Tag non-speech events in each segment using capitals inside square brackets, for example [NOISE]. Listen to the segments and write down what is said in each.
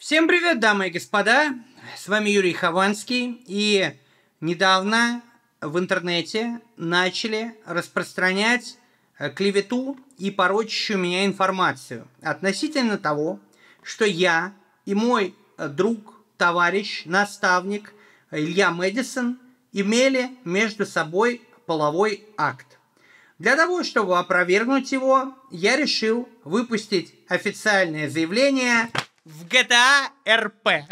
Всем привет, дамы и господа! С вами Юрий Хованский, и недавно в интернете начали распространять э, клевету и порочащую меня информацию относительно того, что я и мой э, друг, товарищ, наставник Илья Мэдисон имели между собой половой акт. Для того, чтобы опровергнуть его, я решил выпустить официальное заявление в GTA RP.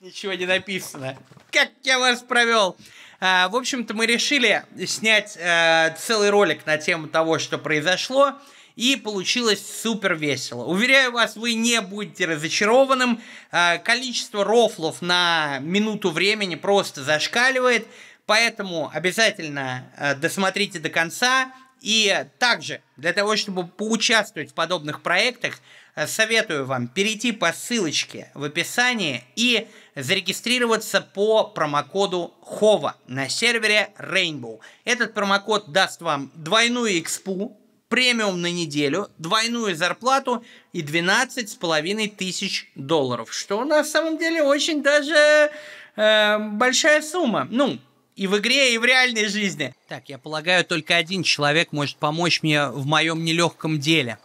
Ничего не написано. Как я вас провел? А, в общем-то, мы решили снять а, целый ролик на тему того, что произошло. И получилось супер весело. Уверяю вас, вы не будете разочарованным. А, количество рофлов на минуту времени просто зашкаливает. Поэтому обязательно а, досмотрите до конца. И также, для того, чтобы поучаствовать в подобных проектах, Э, советую вам перейти по ссылочке в описании и зарегистрироваться по промокоду HOVA на сервере Rainbow. Этот промокод даст вам двойную экспу, премиум на неделю, двойную зарплату и 12 с половиной тысяч долларов, что на самом деле очень даже э, большая сумма. Ну, и в игре, и в реальной жизни. Так, я полагаю, только один человек может помочь мне в моем нелегком деле.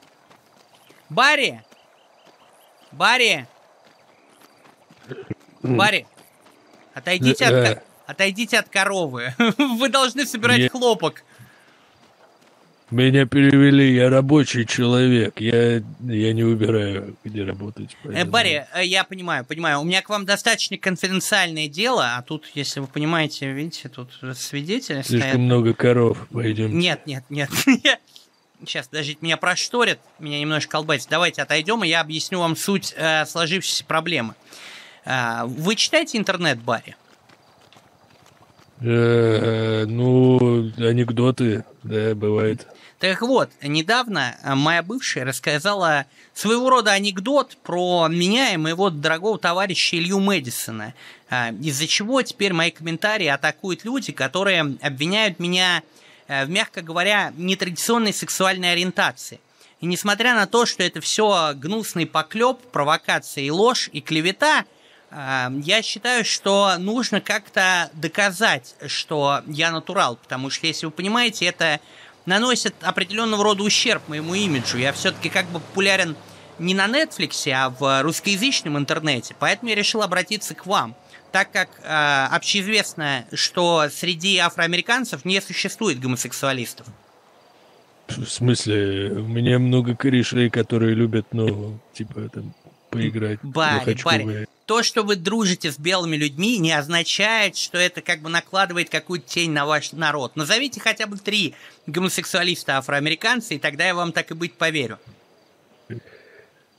Барри! Барри! Барри! Отойдите от, Э. отойдите от коровы. [LAUGHS] Вы должны собирать Я- хлопок. Меня перевели, я рабочий человек. Я, я не выбираю, где работать. Э, Барри, э, я понимаю, понимаю. У меня к вам достаточно конфиденциальное дело, а тут, если вы понимаете, видите, тут свидетели стоят. Слишком много коров. Пойдем. Нет, нет, нет. [LAUGHS] Сейчас, подождите, меня прошторят, меня немножко колбасит. Давайте отойдем, и я объясню вам суть э, сложившейся проблемы. Э, вы читаете интернет, Барри? Э, ну, анекдоты, да, бывает. Так вот, недавно э, моя бывшая рассказала своего рода анекдот про меня и моего дорогого товарища Илью Мэдисона, э, из-за чего теперь мои комментарии атакуют люди, которые обвиняют меня в, мягко говоря, нетрадиционной сексуальной ориентации. И несмотря на то, что это все гнусный поклеп, провокация и ложь, и клевета, э, я считаю, что нужно как-то доказать, что я натурал, потому что, если вы понимаете, это наносит определенного рода ущерб моему имиджу. Я все-таки как бы популярен не на Netflix, а в русскоязычном интернете, поэтому я решил обратиться к вам. Так как э, общеизвестно, что среди афроамериканцев не существует гомосексуалистов. В смысле, у меня много корешей, которые любят, ну, типа, там, поиграть. Барри. Барри, то, что вы дружите с белыми людьми, не означает, что это как бы накладывает какую-то тень на ваш народ. Назовите хотя бы три гомосексуалиста афроамериканца, и тогда я вам так и быть поверю.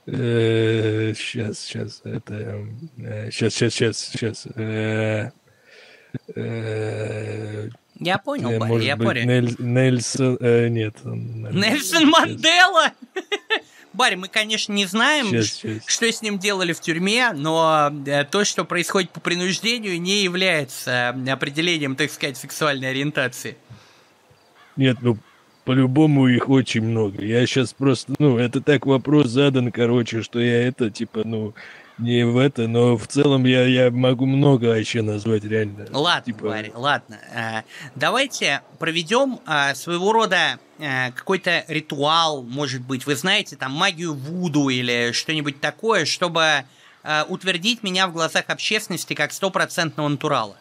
Сейчас, сейчас, это... Сейчас, сейчас, сейчас, сейчас. Я понял, Барри, Э, я понял. Нель- Нельсон... э, Нет. наверное, Нельсон. Мандела! [LAUGHS] Барри, мы, конечно, не знаем, ш- щас. что с ним делали в тюрьме, но э, то, что происходит по принуждению, не является э, определением, так сказать, сексуальной ориентации. Нет, ну, по-любому их очень много. Я сейчас просто, ну, это так вопрос задан, короче, что я это, типа, ну, не в это, но в целом я, я могу много вообще назвать реально. Ладно, Типа, Барри, ладно. Э, Давайте проведем э, своего рода э, какой-то ритуал, может быть, вы знаете, там, магию Вуду или что-нибудь такое, чтобы утвердить меня в глазах общественности как стопроцентного натурала.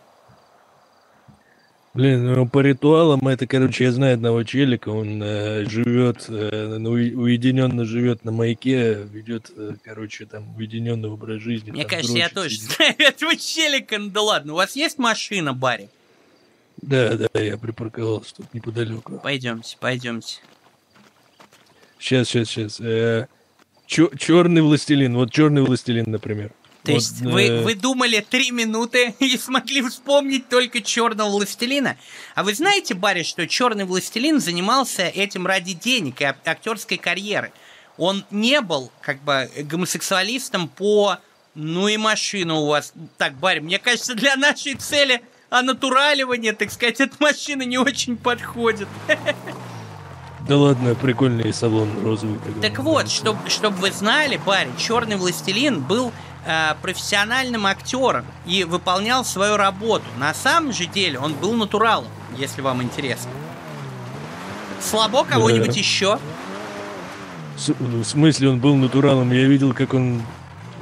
Блин, ну по ритуалам это, короче, я знаю одного челика, он э, живет, э, уединенно живет на маяке, ведет, э, короче, там уединенный образ жизни. Мне кажется, я тоже сидит. знаю [LAUGHS] этого челика. Ну Да ладно, у вас есть машина, Барри? Да, да, я припарковался тут неподалеку. Пойдемте, пойдемте. Сейчас, сейчас, сейчас. черный властелин, вот черный властелин, например. То Вот, есть вы, э, вы думали три минуты и [LAUGHS] смогли вспомнить только черного властелина? А вы знаете, Барри, что черный властелин занимался этим ради денег и ак- актерской карьеры? Он не был как бы гомосексуалистом по... Ну и машина у вас. Так, Барри, мне кажется, для нашей цели а натураливание, так сказать, эта машина не очень подходит. [LAUGHS] Да ладно, прикольный салон розовый. Так вот, чтобы чтоб вы знали, парень, Черный Властелин был э, профессиональным актером и выполнял свою работу. На самом же деле он был натуралом, если вам интересно. Слабо кого-нибудь Да. еще? С- В смысле он был натуралом? Я видел, как он,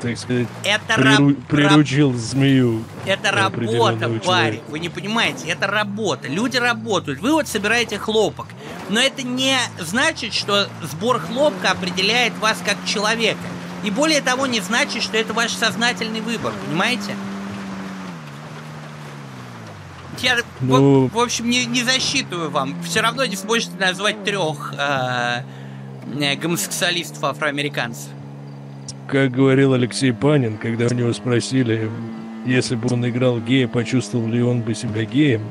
так сказать, Это, приру- раб- приручил змею. это работа, определенного парень. Вы не понимаете, это работа. Люди работают. Вы вот собираете хлопок. Но это не значит, что сбор хлопка определяет вас как человека. И более того, не значит, что это ваш сознательный выбор, понимаете? Я, в- Ну- в, общем, не, не засчитываю вам. Все равно не сможете назвать трех э, э, гомосексуалистов афроамериканцев. Как говорил Алексей Панин, когда у него спросили, если бы он играл гея, почувствовал ли он бы себя геем.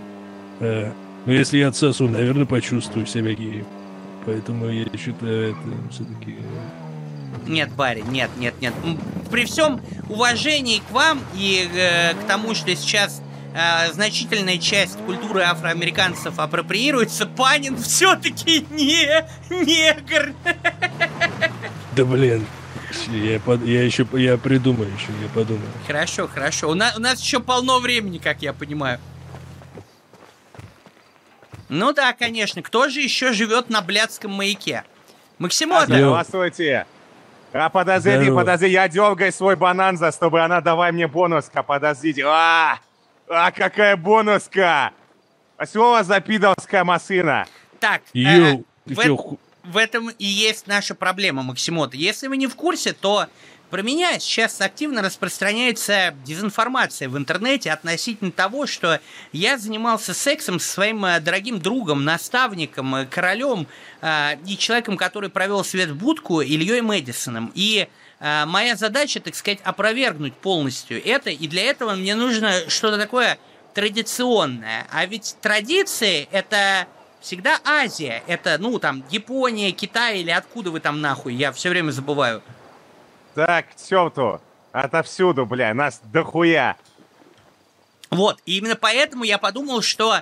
Э, ну, если я отсосу, наверное, почувствую себя геем. Поэтому я считаю это все-таки... Нет, парень, нет, нет, нет. При всем уважении к вам и э, к тому, что сейчас э, значительная часть культуры афроамериканцев апроприируется, Панин все-таки не негр. [LAUGHS] Да блин, я, под- я еще я придумаю еще, я подумаю. Хорошо, хорошо. У, на- у нас еще полно времени, как я понимаю. Ну да, конечно. Кто же еще живет на блядском маяке? Максимота. Йо. Здравствуйте. А подожди, Здорово. подожди, я дергай свой банан за, чтобы она давай мне бонуска, подождите. А, а какая бонуска! А вас за пидорская машина? Так, э, Йоу, в, э- ху- в этом и есть наша проблема, Максимота. Если вы не в курсе, то про меня сейчас активно распространяется дезинформация в интернете относительно того, что я занимался сексом со своим э, дорогим другом, наставником, э, королем э, и человеком, который провел свет в будку, Ильей Мэдисоном. И э, моя задача, так сказать, опровергнуть полностью это, и для этого мне нужно что-то такое традиционное. А ведь традиции это всегда Азия. Это, ну, там, Япония, Китай или откуда вы там нахуй, я все время забываю. Так, к черту. Отовсюду, бля, нас дохуя. Вот, и именно поэтому я подумал, что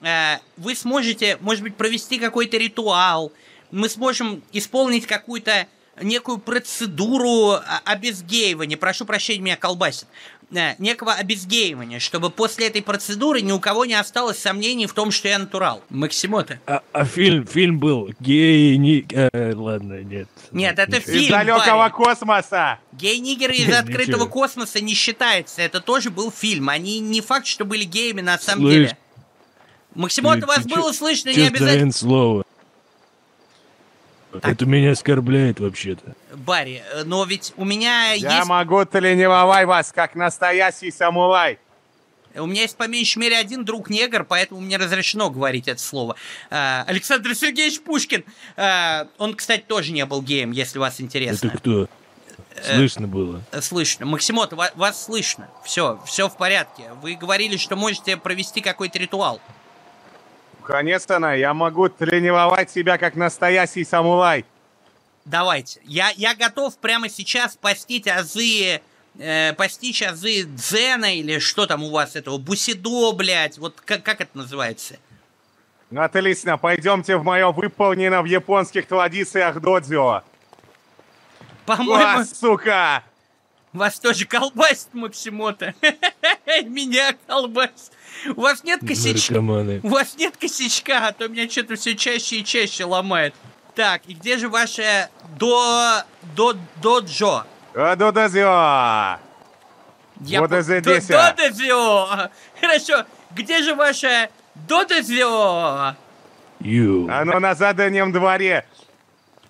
э, вы сможете, может быть, провести какой-то ритуал, мы сможем исполнить какую-то некую процедуру а, обезгеивания, прошу прощения, меня колбасит, э, некого обезгеивания, чтобы после этой процедуры ни у кого не осталось сомнений в том, что я натурал. Максимота. А, а фильм, фильм был гей, не... э, ладно, нет. Нет, это Ничего. Из Фильм, далекого парень. космоса. Гей-нигеры [LAUGHS] из открытого космоса не считается. Это тоже был фильм. Они не факт, что были геями на самом Слышь, деле. Максимот, ты- вас было слышно, не обязательно. Слово? Это меня оскорбляет вообще-то. Барри, э, но ведь у меня Я есть... могу тренировать вас, как настоящий самурай. У меня есть по меньшей мере один друг негр, поэтому мне разрешено говорить это слово. А, Александр Сергеевич Пушкин. А, он, кстати, тоже не был геем, если вас интересно. Это кто? Э, Слышно было. Слышно. Максимот, ва- вас слышно. Все, все в порядке. Вы говорили, что можете провести какой-то ритуал. Конечно, я могу тренировать себя, как настоящий самурай. Давайте. Я, я готов прямо сейчас постить азы, э, постичь азы дзена или что там у вас этого, бусидо, блядь, вот как, как это называется? Отлично, пойдемте в мое выполнено в японских традициях додзё. По-моему, А, сука! вас тоже колбасит Максимота. [LAUGHS] Меня колбасит. У вас нет косячка? Наркоманы. У вас нет косячка, а то меня что-то все чаще и чаще ломает. Так, и где же ваше до... до... доджо? А, Додзё! Я Вот по- и До- здесь. Додозё! Хорошо, где же ваше додозё? Ю. Оно на заднем дворе.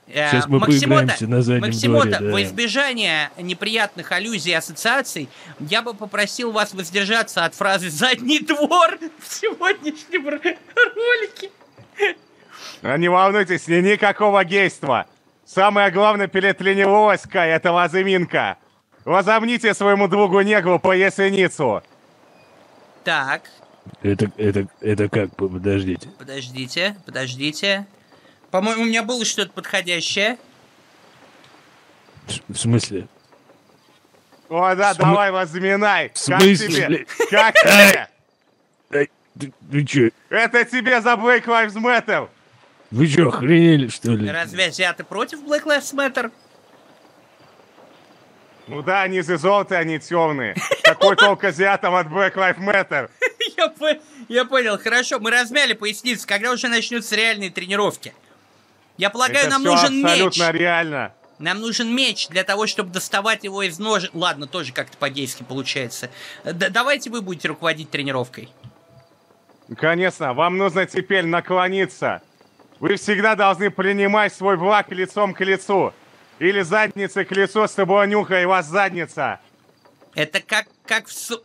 Э, Сейчас мы Максимота, поиграемся на заднем Максимота, дворе, да. во избежание неприятных аллюзий и ассоциаций, я бы попросил вас воздержаться от фразы «задний двор» в сегодняшнем ролике. А не волнуйтесь, ни никакого гейства. Самое главное перед тренировкой это лазыминка. Возомните своему другу негру поясницу. Так, Это, это, это как? Подождите. подождите, подождите. По-моему, у меня было что-то подходящее. В смысле? О, да, см- давай возминай. В Как смысле, тебе? блядь? Как тебе? Ты, ты чё? Это тебе за Black Lives Matter. Вы что, охренели, что ли? Разве азиаты против Black Lives Matter? Ну да, они из золота, они темные. Какой толк азиатам от Black Lives Matter? [LAUGHS] Я, по- я понял, хорошо, мы размяли поясницу, когда уже начнутся реальные тренировки. Я полагаю, Это нам нужен меч. абсолютно реально. Нам нужен меч для того, чтобы доставать его из ножен. Ладно, тоже как-то по-гейски получается. Д- давайте вы будете руководить тренировкой. Конечно, вам нужно теперь наклониться. Вы всегда должны принимать свой враг лицом к лицу. Или задницей к лицу, чтобы он нюхал вас задница. Это как, как в су...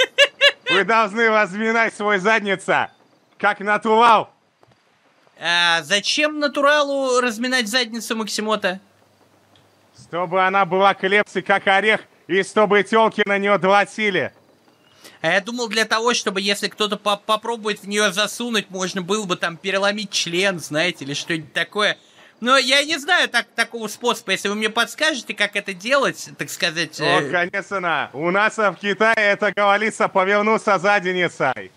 [LAUGHS] Вы должны разминать свой задница, как натурал. А, зачем натуралу разминать задницу Максимота? Чтобы она была клепсой, как орех, и чтобы телки на нее длатили. А я думал для того, чтобы если кто-то по- попробует в нее засунуть, можно было бы там переломить член, знаете, или что-нибудь такое. Но я не знаю так, такого способа. Если вы мне подскажете, как это делать, так сказать... О, э, конечно. У нас в Китае это говорится повернуться задницей.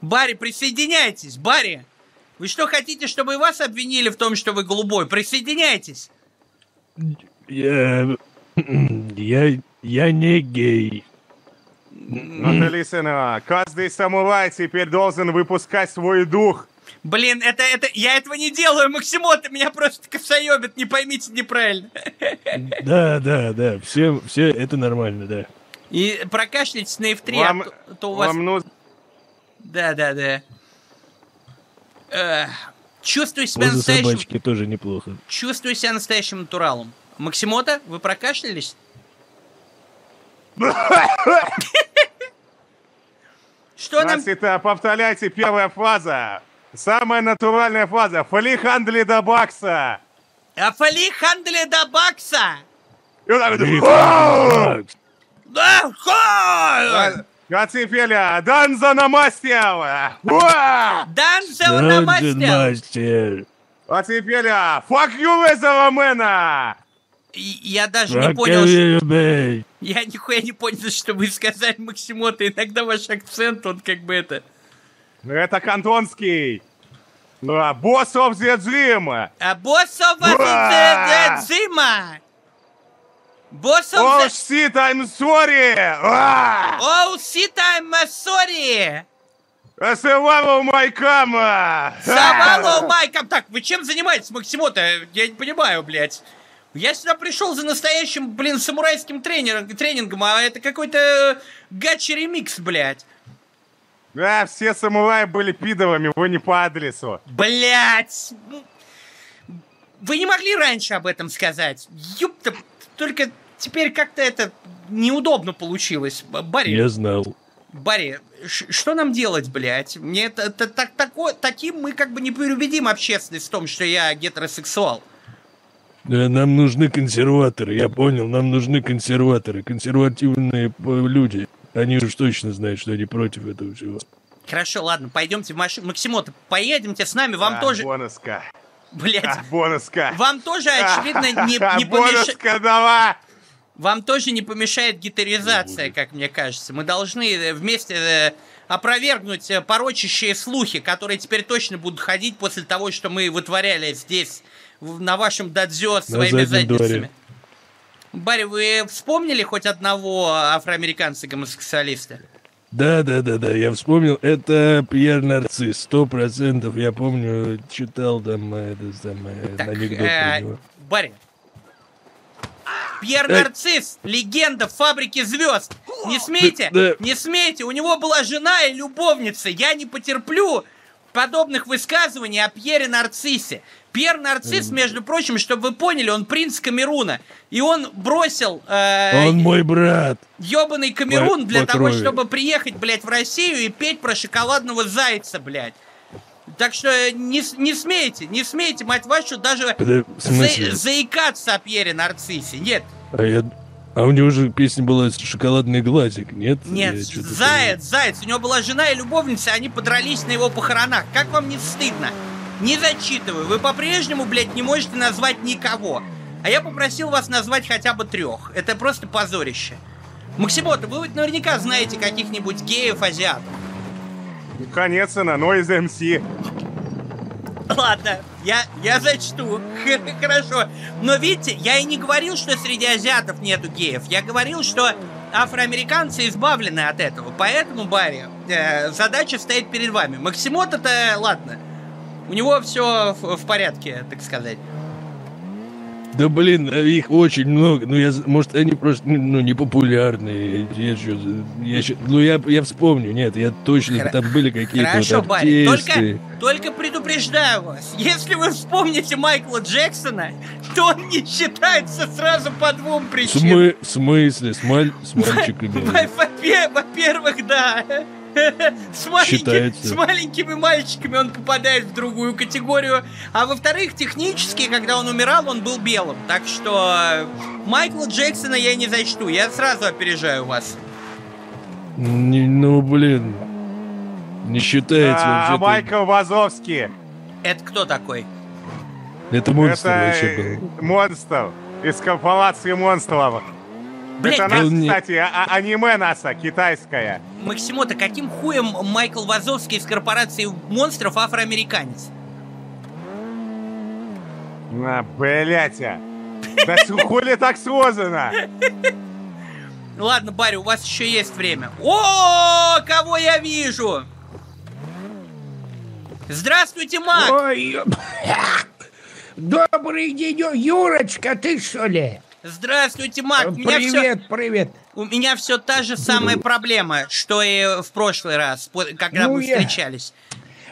Барри, присоединяйтесь, Барри! Вы что, хотите, чтобы и вас обвинили в том, что вы голубой? Присоединяйтесь! Я... Я... Я не гей. Натали Сынова, каждый самурай теперь должен выпускать свой дух. Блин, это, это, я этого не делаю, Максимота, меня просто косоебит, не поймите неправильно. Да, да, да, все, все это нормально, да. И прокашляйтесь на F3, Вам, а то, то у вас... вам нужно... Да, да, да. Эх, чувствую себя Возле настоящим... собачки тоже неплохо. Чувствую себя настоящим натуралом. Максимота, вы прокашлялись? Что нам... Значит, э, повторяйте первая фраза. Самая натуральная фраза. Фалихандли до бакса. Афали хандли до бакса! И вот так вот. А а а, Данза намастила. Уа! Данзел Dungeon намастил! Master. А теперь а, fuck you, Везеламена. И- Я даже не понял, что... Я нихуя не понял, что вы сказали, Максимота. Иногда ваш акцент, он как бы это... Это кантонский. Ну, а, Boss of the Gym. А боссов Уа! Дзима! Боссов Oh shit, I'm sorry. Оу, сита, I'm sorry! Survival my кама. Завалу майком! Так, вы чем занимаетесь, Максимота? Я не понимаю, блядь. Я сюда пришел за настоящим, блин, самурайским тренером, тренингом, а это какой-то гачи ремикс, блядь. Да, все самураи были пидовыми, вы не по адресу. Блять! Вы не могли раньше об этом сказать? Ёпта, только теперь как-то это неудобно получилось. Барри, Я знал. Барри, что нам делать, блядь? Мне это, это так, тако- таким мы как бы не переубедим общественность в том, что я гетеросексуал. Да, нам нужны консерваторы, я понял, нам нужны консерваторы, консервативные э, люди. Они уж точно знают, что они против этого всего. Хорошо, ладно, пойдемте в машину. Максимота, поедемте с нами, вам А, тоже... Бонуска. Блядь, А, бонуска. вам тоже, очевидно, [LAUGHS] не, не помешает... Бонуска давай. Вам тоже не помешает гетеризация, как мне кажется. Мы должны э, вместе э, опровергнуть порочащие слухи, которые теперь точно будут ходить после того, что мы вытворяли здесь, на вашем дадзё своими дворе. задницами. Барри, вы вспомнили хоть одного афроамериканца-гомосексуалиста? Да, да, да, да, я вспомнил, это Пьер Нарцисс, сто процентов, я помню, читал там э, это самое, Так, анекдот э, него. Барри. Пьер Эй. Нарцисс, легенда фабрики звезд. Не смейте, Да, да. не смейте, у него была жена и любовница. Я не потерплю подобных высказываний о Пьере Нарциссе. Пьер Нарцисс, между прочим, чтобы вы поняли, он принц Камеруна. И он бросил э, Он мой брат. ебаный Камерун по- для по того, крови. чтобы приехать, блядь, в Россию и петь про шоколадного зайца, блядь. Так что э, не, не смейте, не смейте, мать вашу, даже Подо- за- заикаться о Пьере Нарциссе. Нет, А, я... а у него же песня была «Шоколадный глазик», нет? нет, заяц, заяц. У него была жена и любовница, они подрались на его похоронах. Как вам не стыдно? Не зачитываю. Вы по-прежнему, блядь, не можете назвать никого. А я попросил вас назвать хотя бы трех. Это просто позорище. Максимота, вы ведь наверняка знаете каких-нибудь геев-азиатов. Конечно, но из МС. Ладно, я, я зачту. [LAUGHS] Хорошо. Но видите, я и не говорил, что среди азиатов нету геев. Я говорил, что афроамериканцы избавлены от этого. Поэтому, Барри, э, задача стоит перед вами. Максимото-то, ладно, у него все в, в порядке, так сказать. Да блин, их очень много. Ну, я, может, они просто ну, не популярные. Я, что, я, ну, я, я вспомню. Нет, я точно, Хор- там были какие-то Хорошо, вот Барри, только, только предупреждаю вас. Если вы вспомните Майкла Джексона, то он не считается сразу по двум причинам. Смы- в смысле? С, маль- с мальчиками? Во-первых, да. С, маленькими, с маленькими мальчиками он попадает в другую категорию. А во-вторых, технически, когда он умирал, он был белым. Так что Майкла Джексона я не зачту. Я сразу опережаю вас. Не, ну, блин. Не считается а, Майкл Вазовский. Это кто такой? Это монстр Это вообще был. Монстр. Из корпорации монстров. Блять, это нас, кстати, а аниме НАСА, китайское. Максимота, каким хуем Майкл Вазовский из корпорации монстров афроамериканец? А, блять. А. Да хули так сложно? Ладно, Барри, у вас еще есть время. О, кого я вижу? Здравствуйте, Мак! Ой, [LAUGHS] добрый день, Юрочка, ты что ли? Здравствуйте, Мак. У привет, все... привет. У меня все та же самая проблема, что и в прошлый раз, когда ну, мы я... встречались.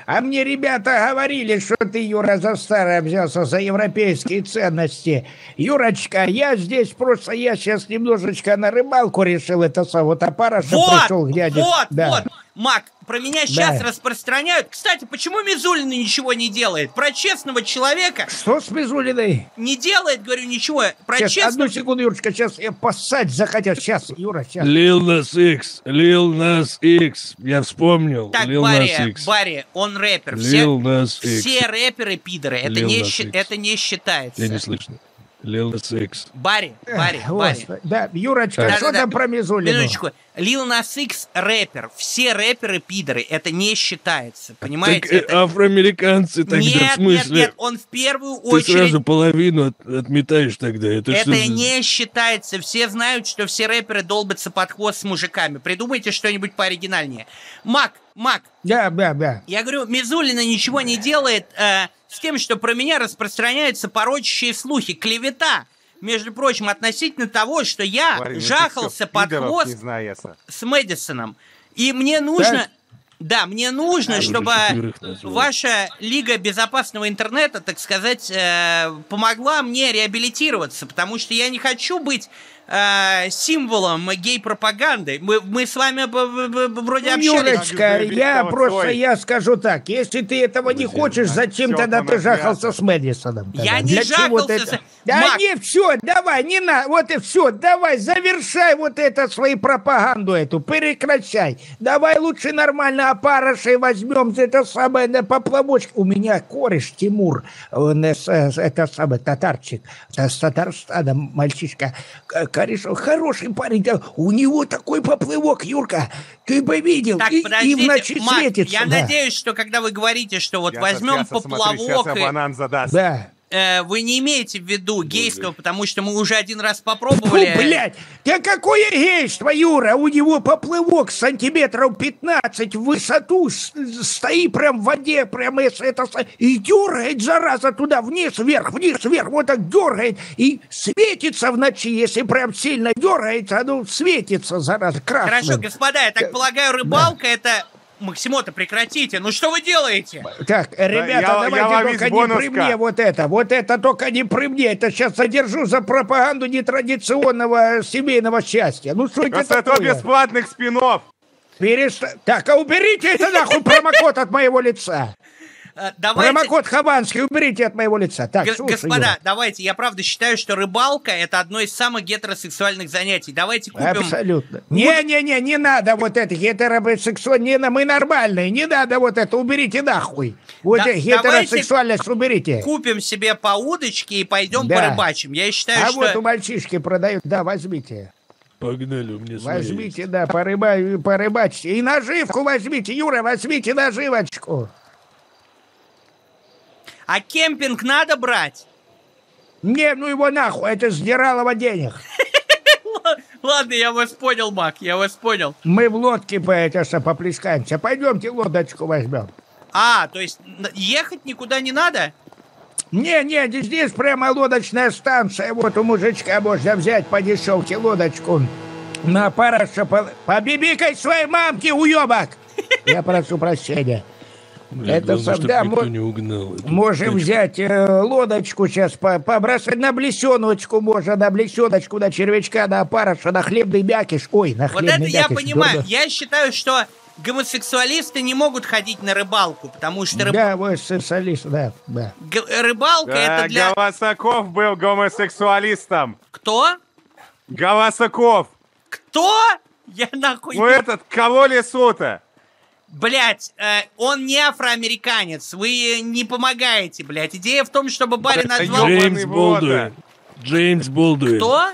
А мне ребята говорили, что ты, Юра, за старое взялся, за европейские ценности. Юрочка, я здесь просто, я сейчас немножечко на рыбалку решил это сам. Вот опара, что вот, пришел, глядя. Вот, да. вот. Мак, про меня сейчас да. распространяют. Кстати, почему Мизулина ничего не делает? Про честного человека... Что с Мизулиной? Не делает, говорю, ничего. Про сейчас, честного... одну секунду, Юрочка, сейчас я поссать захотел. Сейчас, Юра, сейчас. Лил Нас Икс, Лил Нас Икс. Я вспомнил. Так, Lil Барри, Барри, он рэпер. Лил Нас Икс. Все рэперы пидоры. Это не, щи... это не считается. Я не слышно. Nas X. Барри, Барри, Барри. Да, Юрочка, да, что да, там да. про Мизулину? Минуточку. Nas X рэпер. Все рэперы пидоры. Это не считается. Понимаете? Так, это... афроамериканцы тогда, нет, в смысле? Нет, нет, он в первую очередь... Ты сразу половину от, отметаешь тогда. Это, это что не считается. Все знают, что все рэперы долбятся под хвост с мужиками. Придумайте что-нибудь пооригинальнее. Мак, Мак. Да, да, да. Я говорю, Мизулина ничего не делает э, с тем, что про меня распространяются порочащие слухи, клевета. Между прочим, относительно того, что я Говори, жахался под хвост с Мэдисоном. И мне нужно... Да, мне нужно, а, чтобы ваша Лига безопасного интернета, так сказать, э, помогла мне реабилитироваться, потому что я не хочу быть э, символом гей-пропаганды. Мы, мы с вами вроде ну, общались. Юрочка, я просто я скажу так. Если ты этого не хочешь, зачем тогда ты жахался с Мэдисоном? Я не Для жахался с... Да Мак... не, все, давай, не на, вот и все, давай, завершай вот это свою пропаганду эту, прекращай. Давай лучше нормально опарышей возьмем, это самое, на поплавочек. У меня кореш Тимур, он, э, это самый татарчик, с Татарстана мальчишка, Корешов, хороший парень, да, у него такой поплывок, Юрка, ты бы видел, так, и, и в ночи Мак, светится. Я да. надеюсь, что когда вы говорите, что вот я возьмем поплавок... Смотри, и... банан задаст. Да. Э, вы не имеете в виду гейского, потому что мы уже один раз попробовали. Фу, блядь! Да какое гейство, Юра? У него поплывок сантиметров 15 в высоту, стоит прям в воде, прям это, и дергает, зараза, туда вниз, вверх, вниз, вверх, вот так дергает, и светится в ночи, если прям сильно дергается, оно светится, зараза, красным. Хорошо, господа, я так полагаю, рыбалка да. это Максимота, прекратите! Ну что вы делаете? Так, ребята, я, давайте я только не при мне вот это. Вот это только не при мне. Это сейчас содержу за пропаганду нетрадиционного семейного счастья. Ну что это такое? Это бесплатных спинов. Переста... Так, а уберите это нахуй промокод от моего лица. Э, давайте... Промокод Хабанский уберите от моего лица. Так, Г- Господа, Юра. давайте, я правда считаю, что рыбалка это одно из самых гетеросексуальных занятий. Давайте купим... Абсолютно. Не-не-не, не надо вот это гетеросексуальное. Не, мы нормальные, не надо вот это, уберите нахуй. Вот да, гетеросексуальность уберите. Купим себе по удочке и пойдем да. порыбачим. Я считаю, а что... А вот у мальчишки продают, да, возьмите. Погнали, у меня. Возьмите, да, порыба... порыбачьте. И наживку возьмите, Юра, возьмите наживочку. А кемпинг надо брать? Не, ну его нахуй, это сдиралово денег. [LAUGHS] Ладно, я вас понял, Мак, я вас понял. Мы в лодке по это что поплескаемся. Пойдемте лодочку возьмем. А, то есть ехать никуда не надо? Не, не, здесь прямо лодочная станция. Вот у мужичка можно взять по дешевке лодочку. На пара, что по... побибикай своей мамке, уебок! [LAUGHS] Я прошу прощения. Бля, Это главное, сам- да, никто мо- не угнал. Можем тачку. взять э, лодочку сейчас, по побросать на блесеночку, можно на блесеночку, на червячка, на опарыша, на хлебный мякиш. Ой, на Вот хлебный это я мякиш. понимаю. дурдом. Я считаю, что гомосексуалисты не могут ходить на рыбалку, потому что рыб- Да, вот социалист, да, да. г- рыбалка Да, это для... Голосоков был гомосексуалистом. Кто? Голосоков. Кто? Я нахуй... Ну этот, кого лесу-то? Блять, он не афроамериканец. Вы не помогаете, блять. Идея в том, чтобы Барри назвал... Джеймс. Болдуин. Джеймс Болдуин. Кто?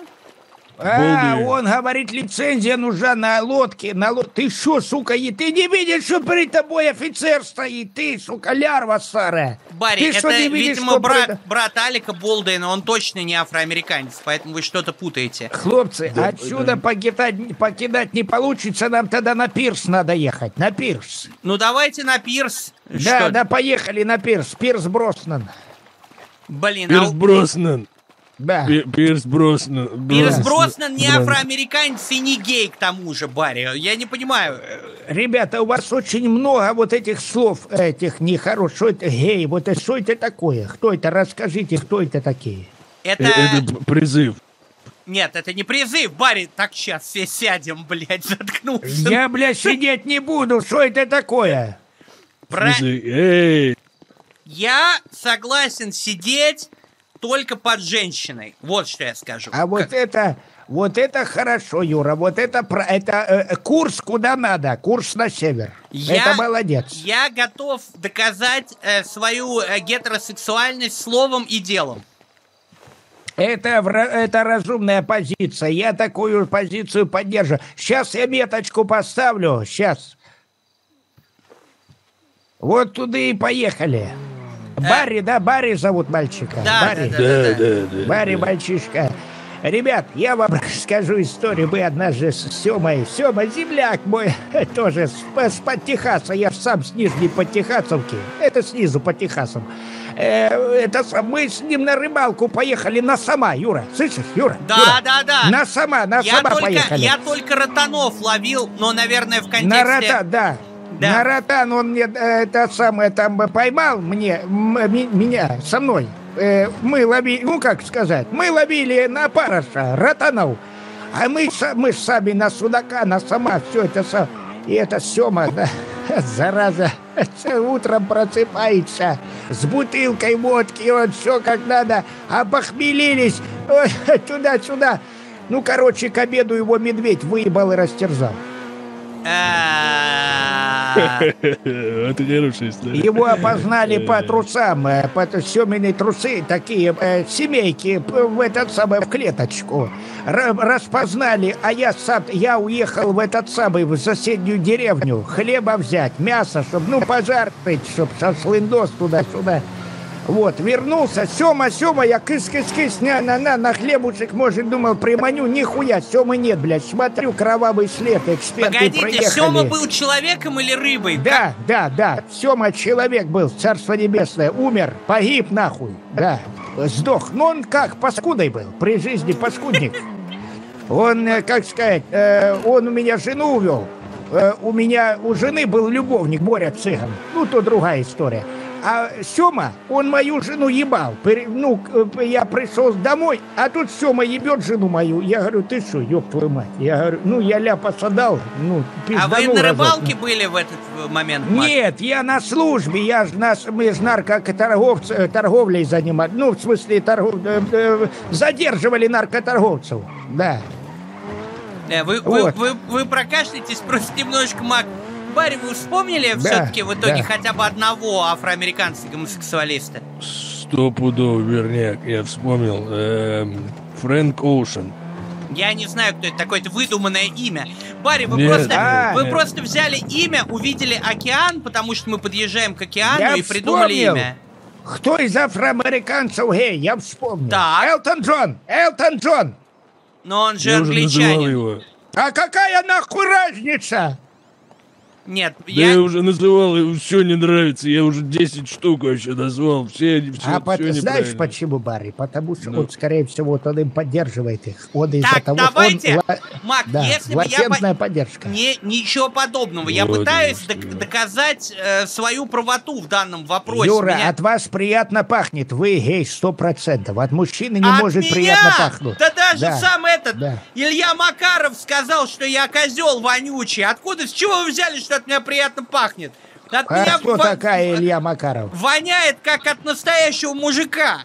А, он говорит, лицензия нужна на лодке, на лод... Ты что, сука, и ты не видишь, что перед тобой офицер стоит? Ты, сука, лярва старая. Барри, Ты это, что, не видишь, видимо, что брат, перед- брат Алика Болдуина, он точно не афроамериканец, поэтому вы что-то путаете. Хлопцы, отсюда покидать, покидать не получится, нам тогда на пирс надо ехать, на пирс. Ну давайте на пирс. Да, Что? да, поехали на пирс, пирс Броснан. Блин, Пирс а Броснан. Да. Пи- Пирс Броснан. Пирс Броснан. Не афроамериканец и не гей к тому же, Барри. Я не понимаю. Ребята, у вас очень много вот этих слов, этих нехороших. Что это гей? Вот это что это такое? Кто это? Расскажите, кто это такие? Это... Э, Это призыв. Нет, это не призыв, Барри. Так, сейчас все сядем, блядь, заткнулся. Я, блядь, сидеть не буду. Что это такое? Про- Призыв. Эй, Я согласен сидеть только под женщиной. Вот что я скажу. А вот это, вот это хорошо, Юра. Вот это, про- это э, курс куда надо, курс на север. Я- Это молодец. Я готов доказать э, свою э, гетеросексуальность словом и делом. Это, это разумная позиция. Я такую позицию поддерживаю. Сейчас я меточку поставлю. Сейчас. Вот туда и поехали. Барри, да, Барри зовут мальчика. Да, Барри. да, да, да, да. Барри, мальчишка. Ребят, я вам [LAUGHS] расскажу историю. Мы однажды с Семой, Сема, земляк мой, [LAUGHS] тоже с- с-под Техаса. Я сам с Нижней под Техасовки. Это снизу по Техасам. Э, это мы с ним на рыбалку поехали на сама, Юра. Слышишь, Юра? Да, Юра? да, да. На сама, на я, сама только, поехали. я только ротанов ловил, но, наверное, в контексте... На ротан, да. Да. На ротан он мне э, это самое там поймал мне, меня, со мной. Э, мы ловили, ну как сказать, мы ловили на пароша, ротанов. А мы, мы сами на судака, на сама, все это сам. И это Сема, да, [LAUGHS] зараза, [LAUGHS] утром просыпается с бутылкой водки, вот все как надо, обохмелились, [LAUGHS] туда-сюда. Ну, короче, к обеду его медведь выебал и растерзал. А, Это хорошая история. Его опознали по трусам, э, по Семины трусы, такие э, семейки в этот самый в клеточку. Распознали, а я сам, я уехал в этот самый, в соседнюю деревню, хлеба взять, мясо, чтобы, ну, пожарить, чтобы шашлындос туда-сюда. Вот, вернулся, Сема, Сема, я кыс-кыс-кыс, на, на, хлебушек, может, думал, приманю, нихуя, Семы нет, блядь, смотрю, кровавый след, эксперты Погодите, проехали. Сема был человеком или рыбой? Да, да, да. Сема человек был, царство небесное, умер, погиб нахуй. Да, сдох. Но он как, паскудой был, при жизни паскудник. Он, э, как сказать, э, он у меня жену увел. Э, у меня, у жены был любовник, Боря Цыган. Ну, то другая история. А Сема, он мою жену ебал. Ну, к- я пришел домой, а тут Сема ебет жену мою. Я говорю, ты что, ёб твою мать? Я говорю, ну, я ляпаса дал, ну, А вы на разок. рыбалке были в этот э, момент? Маш? Нет, я на службе, я ж нас, мы ж наркоторговц, э, торговлей занимались, ну, в смысле, торгов, э, э, задерживали наркоторговцев, да. Э, Вы, вы, Вот. вы, вы прокашляетесь просто немножечко, Мак. Барри, вы вспомнили Да, все-таки в итоге да. хотя бы одного афроамериканца гомосексуалиста? Сто пудов верняк, я вспомнил. Эм, Фрэнк Оушен. Я не знаю, кто это такое, это выдуманное имя. Барри, вы, Нет, просто, нет, вы нет. просто взяли имя, увидели океан, потому что мы подъезжаем к океану Я и придумали вспомнил. имя. Кто из афроамериканцев гей? Я вспомнил. Так. Элтон Джон! Элтон Джон! Но он же Я уже называл англичанин. его. А какая нахуй разница? Нет, Да я... я... уже называл, и все не нравится. Я уже 10 штук вообще назвал. Все, все, а под- все знаешь неправильно. почему, Барри? Потому что Ну. он, скорее всего, вот он им поддерживает их. Он из-за Так, того, давайте, он... Мак, Да, если бы я... поддержка. Не, ничего подобного. Я Вот пытаюсь оно док- что. доказать э, свою правоту в данном вопросе. Юра, Меня- от вас приятно пахнет. Вы гей сто процентов. От мужчины не От может меня? приятно пахнуть. Да даже Да, сам этот да. Илья Макаров сказал, что я козел вонючий. Откуда, с чего вы взяли, что от меня приятно пахнет? От А меня кто во- такая Илья Макаров? воняет, как от настоящего мужика.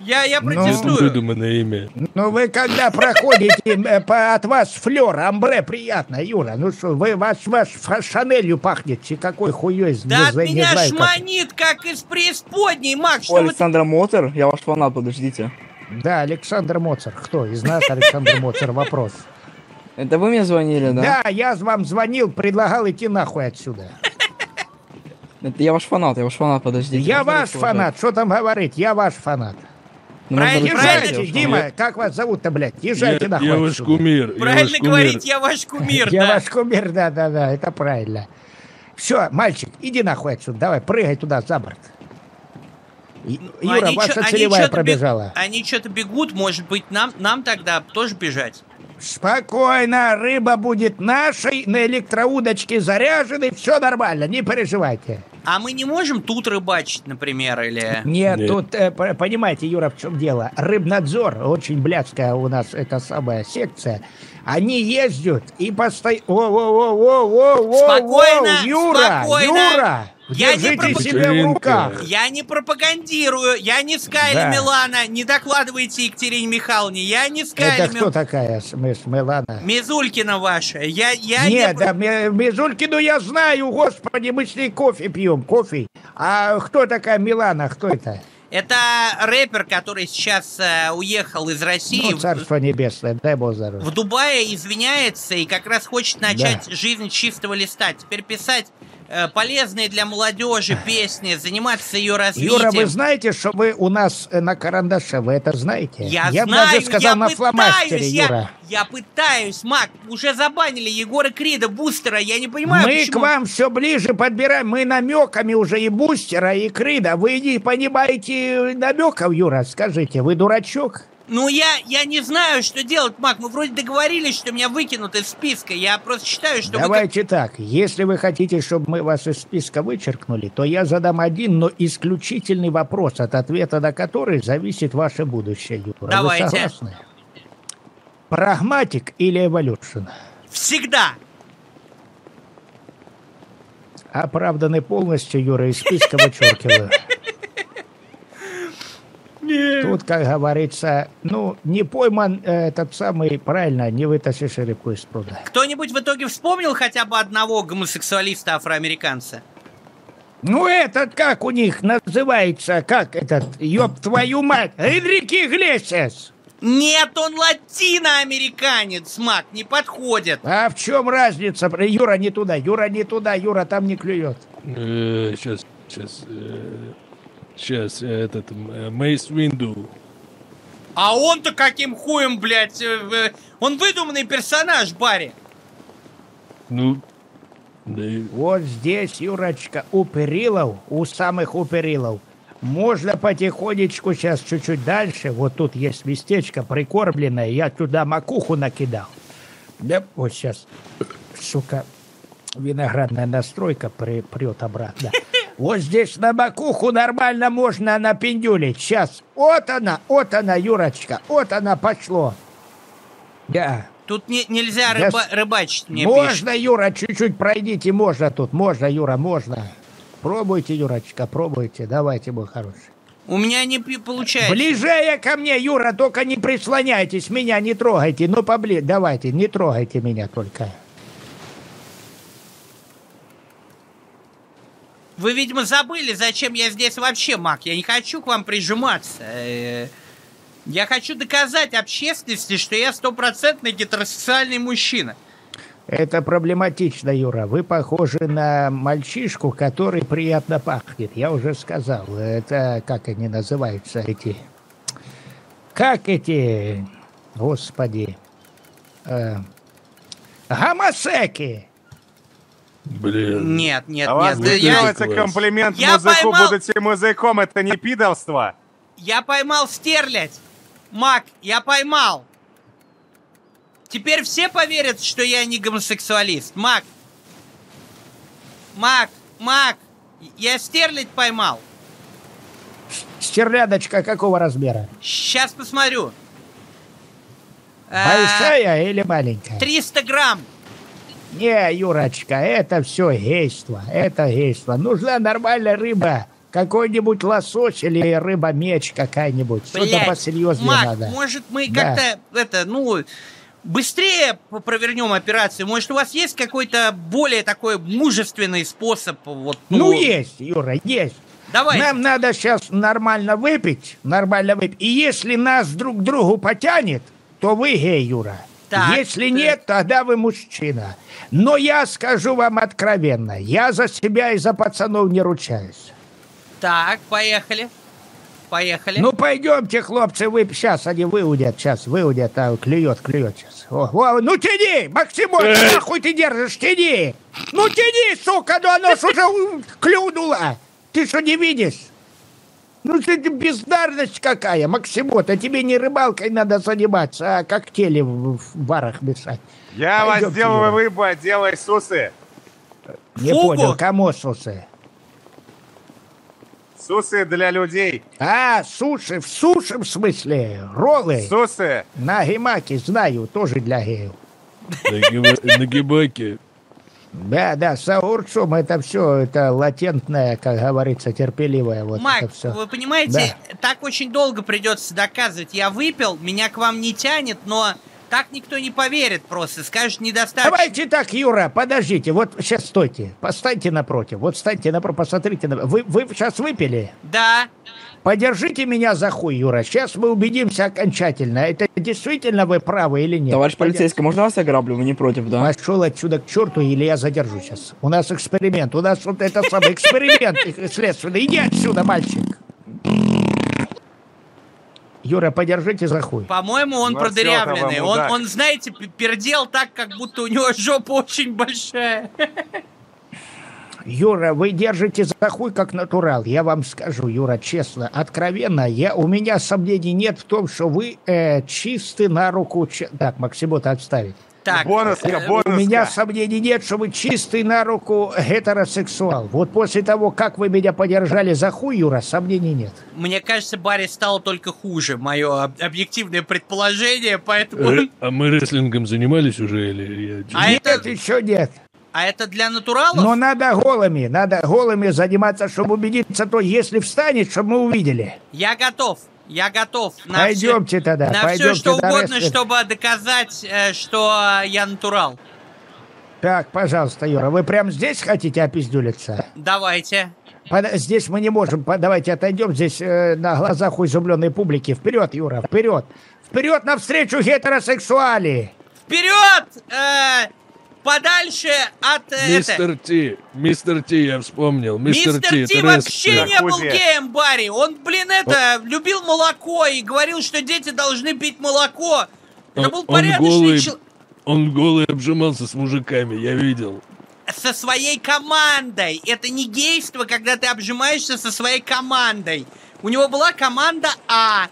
Я, я Ну. Протестую. выдуманное имя. Ну вы когда проходите, э, по- от вас флер, амбре приятно, Юра. Ну что, вы ваш фа- шанелью пахнете, какой хуей да не от меня знаю, как. шманит, как из преисподней, Мак. Что О, вы... Александра Мотор, я ваш фанат, подождите. Да, Александр Моцар. Кто из нас Александр Моцар? Вопрос. Это вы мне звонили, да? Да, я вам звонил, предлагал идти нахуй отсюда. Это я ваш фанат, я ваш фанат, подождите. Я ваш фанат, что там говорить? Я ваш фанат. Ну, Правильно, правильно. Дима, как вас зовут-то, блядь? Я, Езжайте нахуй я ваш кумир. я Правильно ваш кумир. говорить, я ваш кумир, Я да. ваш кумир, да-да-да, это правильно. Все, мальчик, иди нахуй отсюда, давай, прыгай туда за борт. Ну, Юра, они ваша чё- они целевая бег- пробежала. Они что-то бегут, может быть, нам, нам тогда тоже бежать? Спокойно, рыба будет нашей, на электроудочке заряженной, все нормально, не переживайте. А мы не можем тут рыбачить, например, или... Нет, Нет. тут, э, понимаете, Юра, в чем дело? Рыбнадзор, очень блядская у нас эта самая секция. Они ездят и постоянно... Спокойно, Юра, спокойно. Юра! Я не пропа- себя в руках. Я не пропагандирую, я не Скайли Да. Милана, не докладывайте Екатерине Михайловне, я не Скайли Это кто Мил- такая, с- с- Милана? Мизулькина ваша, я, я Нет, не... да, Ми- Мизулькину я знаю, господи, мы с ней кофе пьем, кофе. А кто такая Милана, кто это? Это рэпер, который сейчас э, уехал из России Ну, в- царство небесное, дай бог здоровья. в Дубае, извиняется и как раз хочет начать жизнь с чистого листа. Теперь писать полезные для молодежи песни, заниматься ее развитием. Юра, вы знаете, что вы у нас э, на карандаше, вы это знаете? Я, бы знаю, даже сказал я на фломастере, пытаюсь, я, Юра. я пытаюсь, Мак, уже забанили Егора Крида, Бустера, я не понимаю, мы почему... к вам все ближе подбираем, мы намеками уже и Бустера, и Крида. Вы не понимаете намеков, Юра, скажите, вы дурачок? Ну, я, я не знаю, что делать, Мак, мы вроде договорились, что меня выкинут из списка, я просто считаю, что Давайте так, если вы хотите, чтобы мы вас из списка вычеркнули, то я задам один, но исключительный вопрос, от ответа на который зависит ваше будущее, Юра. Давайте. Вы согласны? Прагматик или эволюшн? Всегда. Оправданы полностью, Юра, из списка вычеркиваю. [LAUGHS] Тут, как говорится, ну, не пойман э, этот самый, правильно, не вытащишь рыбку из пруда. Кто-нибудь в итоге вспомнил хотя бы одного гомосексуалиста-афроамериканца? Ну, этот как у них называется, как этот, ёб твою мать, Энрике Иглесиас. Нет, он латиноамериканец, Мак, не подходит. А в чем разница? Юра, не туда, Юра, не туда, Юра там не клюет. сейчас, сейчас, сейчас, этот, э, Мейс Винду. А он-то каким хуем, блядь, э, э, он выдуманный персонаж, Барри. Ну, да и- Вот здесь, Юрочка, у перилов, у самых у перилов, можно потихонечку сейчас чуть-чуть дальше, вот тут есть местечко прикормленное, я туда макуху накидал. Да, вот сейчас, сука, виноградная настройка при, прет обратно. Вот здесь на макуху нормально можно напендюлить. Сейчас, вот она, вот она, Юрочка, вот она пошло. Да. Тут не- нельзя Да рыба- с- рыбачить, мне можно, пишут. Юра, чуть-чуть пройдите, можно тут, можно, Юра, можно. Пробуйте, Юрочка, пробуйте, давайте, мой хороший. У меня не получается. Ближее ко мне, Юра, только не прислоняйтесь, меня не трогайте, ну поближе, давайте, не трогайте меня только. Вы, видимо, забыли, зачем я здесь вообще, Мак. Я не хочу к вам прижиматься. Э, Я хочу доказать общественности, что я стопроцентный гетеросексуальный мужчина. Это проблематично, Юра. Вы похожи на мальчишку, который приятно пахнет. Я уже сказал. Это как они называются, эти... Как эти... Господи. Э, гомосеки. Блин. Нет, нет, А нет. да я, комплимент Я музыку, поймал- будучи музыком, это не пидорство. я поймал стерлядь. Мак, я поймал. Теперь все поверят, что я не гомосексуалист. Мак. Мак, Мак, я стерлядь поймал. Стерлядочка какого размера? Сейчас посмотрю. А, Большая или маленькая? 300 грамм. Не, Юрочка, это все гейство. Это гейство. Нужна нормальная рыба. Какой-нибудь лосось или рыба-меч какая-нибудь. Что-то посерьезнее Мак, надо. может мы Да. как-то, это, ну, быстрее провернем операцию? Может, у вас есть какой-то более такой мужественный способ? Вот, Ну, есть, Юра, есть. Давай. Нам надо сейчас нормально выпить, нормально выпить. И если нас друг к другу потянет, то вы гей, Юра. Так, если нет, тогда вы мужчина. Но я скажу вам откровенно, я за себя и за пацанов не ручаюсь. Так, поехали. Поехали. Ну, пойдемте, хлопцы, вы... Сейчас они выудят, сейчас выудят, а клюет, клюет сейчас. О, о, ну тяни, Максимон, нахуй ты держишь, тяни! Ну тяни, сука, ну оно ж уже клюнуло! Ты что, не видишь? Ну ты ты бездарность какая, Максимот, а тебе не рыбалкой надо заниматься, а коктейли в, в барах мешать. Я вас Пойдемте, делаю рыбу, а делай сусы. Не Фугу. понял, кому сусы? Сусы для людей. А, суши, в суши в смысле, роллы. Сусы. На гемаке знаю, тоже для геев. Нагиба- Нагибаки. Да, да, с огурцом это все, это латентное, как говорится, терпеливое. Вот Мак, это все. вы понимаете, так очень долго придется доказывать. Я выпил, меня к вам не тянет, но так никто не поверит просто. Скажет, недостаточно. Давайте так, Юра, подождите, вот сейчас стойте, поставьте напротив, вот встаньте напротив, посмотрите, на... вы, вы сейчас выпили? Да. Подержите меня за хуй, Юра, сейчас мы убедимся окончательно, это действительно вы правы или нет. Товарищ полицейский, можно вас ограблю? Вы не против, да? Пошел отсюда к черту, или я задержу сейчас. У нас эксперимент, у нас вот это самый эксперимент [LAUGHS] следственный. Иди отсюда, мальчик. Юра, подержите за хуй. По-моему, он Ну, продырявленный. Он, он, знаете, пердел так, как будто у него жопа очень большая. Юра, вы держите за хуй как натурал. Я вам скажу, Юра, честно, откровенно, я, у меня сомнений нет в том, что вы э, чисты на руку... че- Так, Максимота отставить. Так, Бонуска, э, бонуска. У меня сомнений нет, что вы чистый на руку гетеросексуал. Вот после того, как вы меня подержали за хуй, Юра, сомнений нет. мне кажется, Барри стало только хуже. Мое об- объективное предположение, поэтому... Р- А мы рестлингом занимались уже или я... А нет, это- еще нет. А это для натуралов? Но надо голыми, надо голыми заниматься, чтобы убедиться, то если встанет, чтобы мы увидели. Я готов. Я готов. На Пойдемте всё- тогда, На все пойдемте что на угодно, рестлинг. чтобы доказать, э, что я натурал. Так, пожалуйста, Юра, вы прямо здесь хотите опиздюлиться? Давайте. Под- Здесь мы не можем. Давайте отойдем здесь э, на глазах у изумленной публики. Вперед, Юра, вперед! Вперед навстречу гетеросексуали! Вперед! Э, подальше от... э, это- Мистер Ти, мистер Ти, я вспомнил. Мистер, Мистер Ти, Ти это вообще не был геем, Барри. Он, блин, это, любил молоко и говорил, что дети должны пить молоко. Это Он- был он порядочный голый, человек. он голый обжимался с мужиками, я видел. Со своей командой. Это не гейство, когда ты обжимаешься со своей командой. У него была команда А.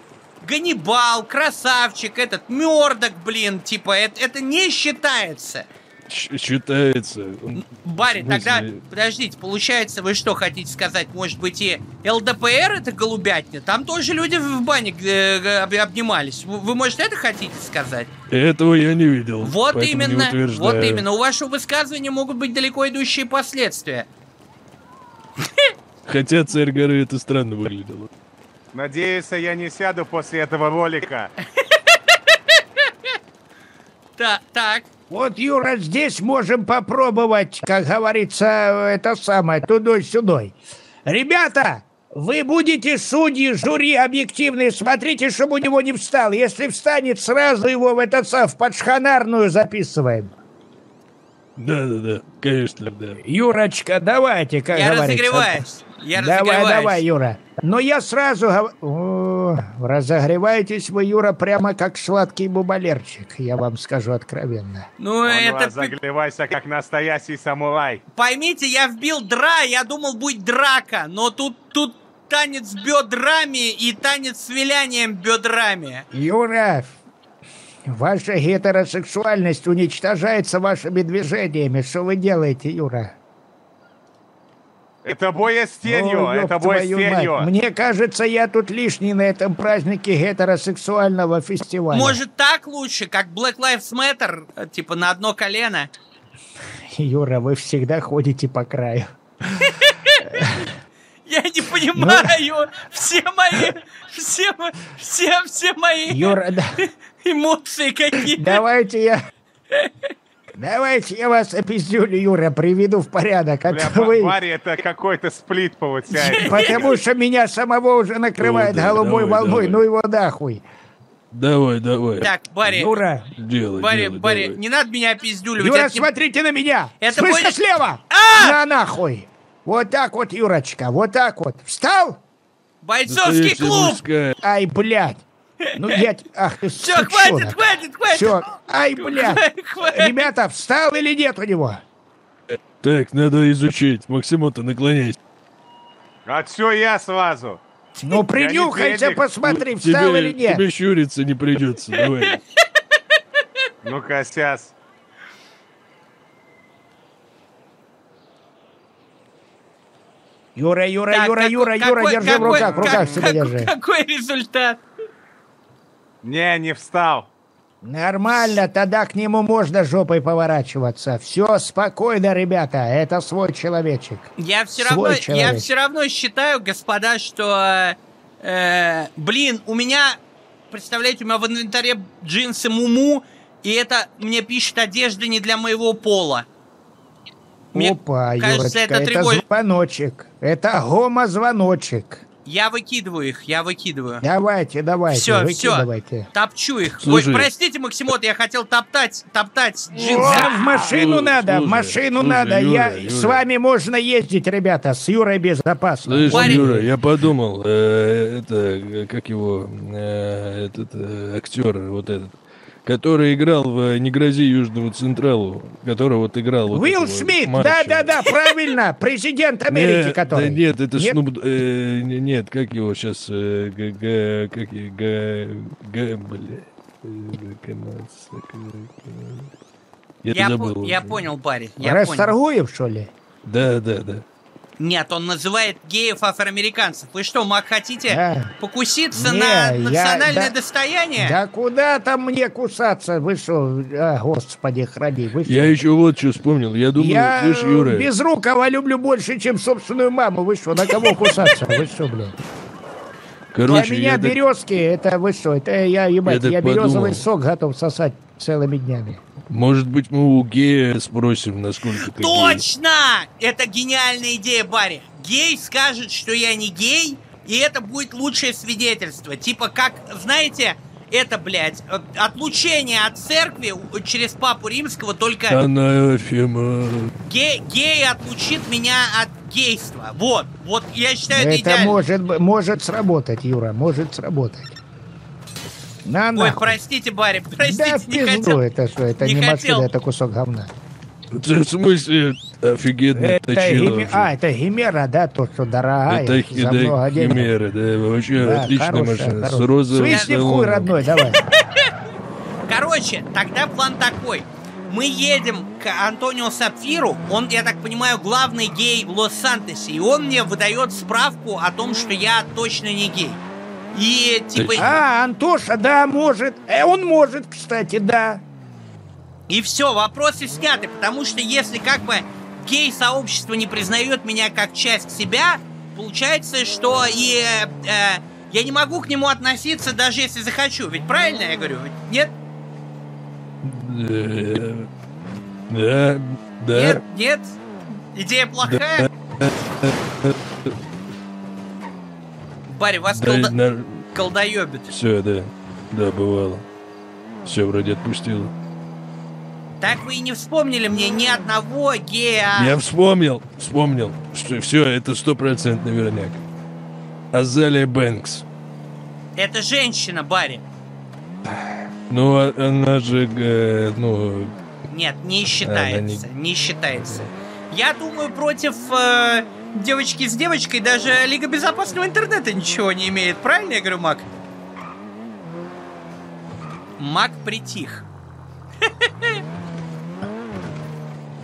Ганнибал, красавчик, этот Мёрдок, блин, типа, это, это не считается. Считается. Он- Барри, тогда, подождите, получается, вы что хотите сказать? Может быть, и ЛДПР это голубятня? Там тоже люди в бане э, об- обнимались. Вы, может, это хотите сказать? Этого я не видел. Вот именно, вот именно. У вашего высказывания могут быть далеко идущие последствия. [LAUGHS] Хотя царь горы это странно выглядело. Надеюсь, я не сяду после этого ролика. [LAUGHS] Так, так. Вот, Юра, здесь можем попробовать, как говорится, это самое, тудой-сюдой. Ребята, Вы будете судьи, жюри объективные, смотрите, чтобы у него не встал. Если встанет, сразу его в этот сам, в подшханарную записываем. Да-да-да, конечно, да. Юрочка, давайте, как Я говорится. разогреваюсь. Я давай, разогреваюсь. давай, Юра. Но я сразу говорю... Разогреваетесь вы, Юра, прямо как сладкий бубалерчик, я вам скажу откровенно. Ну, Он это... разогревайся, как настоящий самурай. Поймите, я вбил дра, я думал будет драка, но тут, тут танец с бедрами и танец с вилянием бедрами. Юра, ваша гетеросексуальность уничтожается вашими движениями. Что вы делаете, Юра? Это бой с тенью, О, это бой с твою мать. тенью. Мне кажется, я тут лишний на этом празднике гетеросексуального фестиваля. Может так лучше, как Black Lives Matter, э, типа на одно колено? Юра, вы всегда ходите по краю. [LAUGHS] Я не понимаю, все мои, все, все, все мои Юра, да- [LAUGHS] эмоции какие. давайте я... Давайте я вас опиздюлю, Юра, приведу в порядок. А Бля, вы... Барри, это какой-то сплит получается. [LAUGHS] Потому что меня самого уже накрывает голубой волной. Ну его нахуй. Давай, давай. Так, Барри, Юра, Делай, Барри, делай, Барри, давай. не надо меня опиздюливать. Юра, это смотрите на меня! Это Слышно будет- слева! А! На нахуй! Вот так вот, Юрочка, вот так вот. Встал? Бойцовский клуб! мужская. Ай, блядь! Ну, я... Ах ты, Все, хватит, хватит, хватит! Все, ай! Хватит. Ребята, встал или нет у него? Так, надо изучить. Максимота, наклоняйся. А все я сразу. Ну, принюхайся, посмотри, встал тебе, или нет. тебе щуриться не придется. Давай. Ну-ка, сейчас. Юра, Юра, Так, Юра, какой- Юра, Юра, какой- держи в какой- руках, в руках как- себя как- держи. Какой результат? Не, не встал. Нормально, тогда к нему можно жопой поворачиваться. Все спокойно, ребята, это свой человечек. Я все Свой равно, я человек. все равно считаю, господа, что, э, блин, у меня, представляете, у меня в инвентаре джинсы Муму, и это мне пишет одежда не для моего пола. Мне Опа, кажется, Юрочка, это это, тревожит. звоночек. Это гомо-звоночек. Я выкидываю их, я выкидываю. Давайте, давайте, Все, все, выкидывайте. топчу их. Слушай. Ой, простите, Максимот, я хотел топтать, топтать О, джинсы. в машину Слушай, надо, в машину слушай, надо. Я, Юра, С Юра. вами можно ездить, ребята, с Юрой безопасно. Слышь, Парень. Юра, я подумал, э, это, как его, э, этот э, актер, вот этот, который играл в «Не грози Южному Централу», который вот играл вот Уилл Смит, да-да-да, правильно, [LAUGHS] президент Америки, Нет, который. Да нет, это Нет? Снуп... э, не- нет, как его сейчас... Э, г, г- как г, г, бля... Я, Я, забыл. по- я понял, парень, я понял. Расторгуев, что ли? Да, да, да. Нет, он называет геев афроамериканцев. Вы что, Мак, хотите Да. покуситься Не, на я- национальное да- достояние? Да куда там мне кусаться? Вы что? А, господи, храни. Вы Я что? еще вот что вспомнил. Я думаю, Я слышь, Юра, Безрукова люблю больше, чем собственную маму. Вы что, на кого кусаться? Вы что, блин? короче, Для меня я так- березки, это вы что? Это я, ебать, Я я, березовый подумал. сок готов сосать целыми днями. может быть, мы у гея спросим, насколько ты гей. Точно! Это гениальная идея, Барри. Гей скажет, что я не гей, и это будет лучшее свидетельство. Типа как, знаете, это, блядь, отлучение от церкви через папу римского, только Анафема. гей, гей отлучит меня от гейства. Вот, вот, я считаю, это, Это идеально. может, может сработать, Юра, может сработать. На Ой, нахуй. простите, Барри, простите, да не пизду, хотел. это что, это не не, хотел. машина, это кусок говна. В смысле, офигенно Это точило. А, это Химера, да, то, что дорогая, Это за много денег. химера, да, вообще Да, отличная хорошая, машина. С хорошая. розовым Свистни в хуй, салоном. родной, давай. [LAUGHS] Короче, тогда план такой. Мы едем к Антонио Сапфиру, он, я так понимаю, главный гей в Лос-Сантосе, и он мне выдает справку о том, что я точно не гей. И типа, А, Антоша, да, может. Э, он может, кстати, да. и все, вопросы сняты, потому что если как бы гей-сообщество не признает меня как часть себя, получается, что и э, э, я не могу к нему относиться, даже если захочу. Ведь правильно я говорю? Ведь Нет? Э, Да, да. Нет? Нет? Идея плохая? Барри, вас Да, колда... на... колдоебит. Все, да. Да, бывало. Все, вроде отпустило. Так вы и не вспомнили мне ни одного гея. Я вспомнил, вспомнил, что все, это стопроцентно верняк. Азалия Бэнкс. Это женщина, Барри. Ну, а- она же, э, ну, Нет, не Она считается, не считается. Я думаю, против э, девочки с девочкой даже Лига Безопасного Интернета ничего не имеет. Правильно я говорю, Мак? Мак притих. [LAUGHS]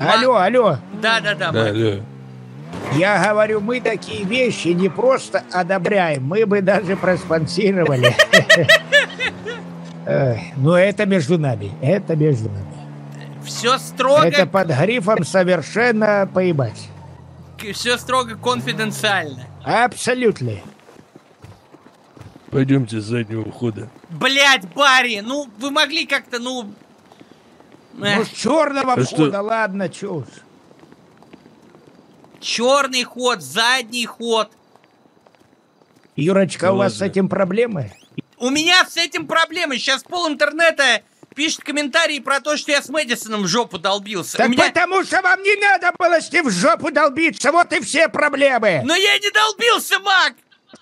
Алло, алло. Да-да-да, да, Мак. да. Я говорю, мы такие вещи не просто одобряем, мы бы даже проспонсировали. [LAUGHS] Но это между нами, это между нами. Все строго, Это под грифом совершенно поебать. Все строго конфиденциально. Абсолютно. Пойдемте с заднего хода. Блять, Барри, ну вы могли как-то, ну... Ну, с черного А что? входа, ладно, чё уж. черный ход, задний ход. Юрочка, Да у вас с этим проблемы? У меня с этим проблемы. Сейчас пол интернета пишет комментарии про то, что я с Мэдисоном в жопу долбился. Так У меня... потому что вам не надо было с ним в жопу долбиться, вот и все проблемы. Но я не долбился, Мак!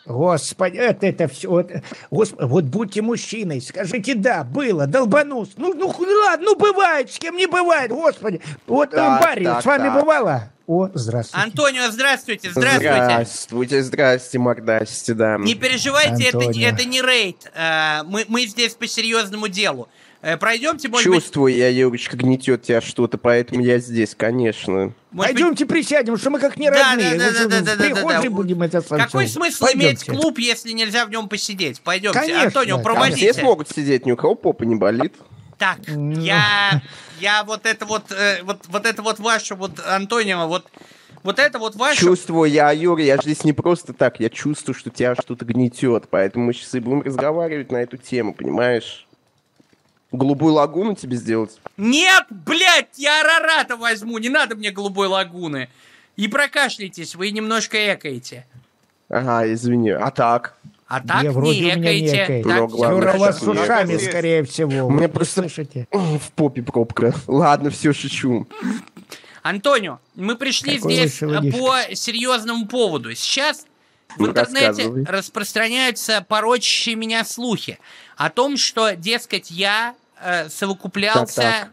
Господи, это, это все. Вот, Господи, вот будьте мужчиной, скажите да, было, долбанус. Ну, ну, ху- ладно, ну бывает, с кем не бывает, господи. Вот, э, Так, Барри, так, с вами так. бывало? О, здравствуйте. Антонио, здравствуйте, здравствуйте. Здравствуйте, здрасте, мордасти, да. Не переживайте, это, Антонио. это не рейд. Э, Мы, мы здесь по серьезному делу. Э, Пройдемте, может быть... Чувствую я, Юрочка, гнетет тебя что-то, поэтому я здесь, конечно. может быть, Пойдемте присядем, что мы как не Да, родные. да, да, что да, да, в да, да, прихожей да. будем это сам Какой смысл Пойдемте. иметь клуб, если нельзя в нем посидеть? Пойдемте, Конечно, Антонио, конечно. Там проводите. все смогут сидеть, ни у кого попа не болит. Так, я, я вот это вот, э, вот, вот это вот ваше, вот, Антонио, вот, вот это вот ваше... Чувствую я, Юра, я же здесь не просто так, я чувствую, что тебя что-то гнетет, поэтому мы сейчас и будем разговаривать на эту тему, понимаешь? Голубую лагуну тебе сделать? Нет, блядь, я Арарата возьму, не надо мне голубой лагуны. И прокашляйтесь, вы немножко экаете. Ага, извини. А так? А так Не, вроде не экаете. Ну, Юра, у вас с ушами, Есть. скорее всего. Вы просто- слышите? В попе пробка. Ладно, все, шучу. Антонио, мы пришли Какой здесь по серьезному поводу. Сейчас в Ну, интернете распространяются порочащие меня слухи о том, что, дескать, я э, совокуплялся Так,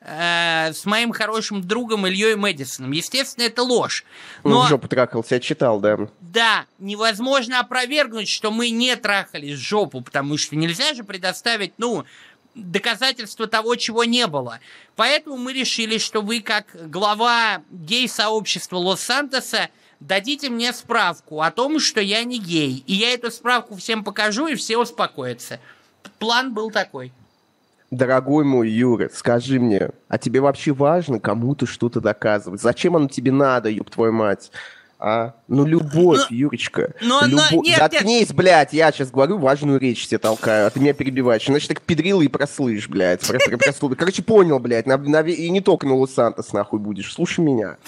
э, с моим хорошим другом Ильей Мэдисоном. Естественно, это ложь. Ну, Но в жопу трахался, я читал, да. да, невозможно опровергнуть, что мы не трахались в жопу, потому что нельзя же предоставить, ну, доказательства того, чего не было. Поэтому мы решили, что вы, как глава гей-сообщества Лос-Сантоса, дадите мне справку о том, что я не гей. И я эту справку всем покажу, и все успокоятся. План был такой. Дорогой мой Юра, скажи мне, а тебе вообще важно кому-то что-то доказывать? Зачем оно тебе надо, ёб твою мать? А? Ну, любовь, Ну, Юрочка. но- но- Любовь. нет, Заткнись, блядь, я сейчас говорю важную речь тебе толкаю, а ты меня перебиваешь. Иначе так педрила и прослышь, блядь. Короче, понял, блядь, на- на- и не только на Лос-Сантос нахуй будешь. Слушай меня.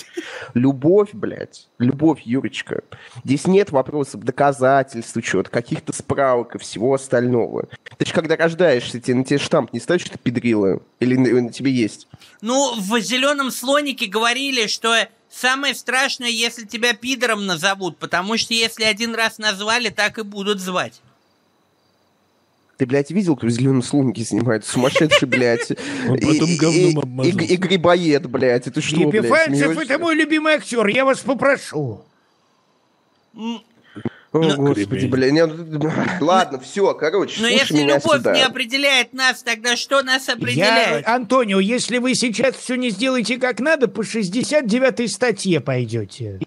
Любовь, блядь, любовь, Юрочка. Здесь нет вопросов доказательств, учет, каких-то справок и всего остального. Ты же когда рождаешься, тебе, на тебе штамп не ставят, что ты педрила? Или на, на тебе есть? Ну, в «Зеленом слонике» говорили, что самое страшное, если тебя пидором назовут, потому что если один раз назвали, так и будут звать. Ты, блядь, видел, кто в зеленом слонике снимает? Сумасшедший, блядь. [LAUGHS] Он потом И- говном и- и- грибоед, блядь. Это что, блядь, Епифанцев это мой любимый актер, я вас попрошу. О, Ну, господи, блядь. не, ну, [LAUGHS] Ладно, все, короче, Но если меня любовь сюда. не определяет нас, тогда что нас Я, определяет? Антонио, если вы сейчас все не сделаете как надо, по 69 статье пойдете.